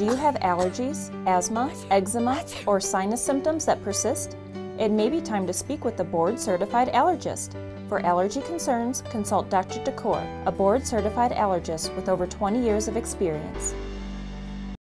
Do you have allergies, asthma, eczema, or sinus symptoms that persist? It may be time to speak with a board certified allergist. For allergy concerns, consult Dr. Thakur, a board certified allergist with over 20 years of experience.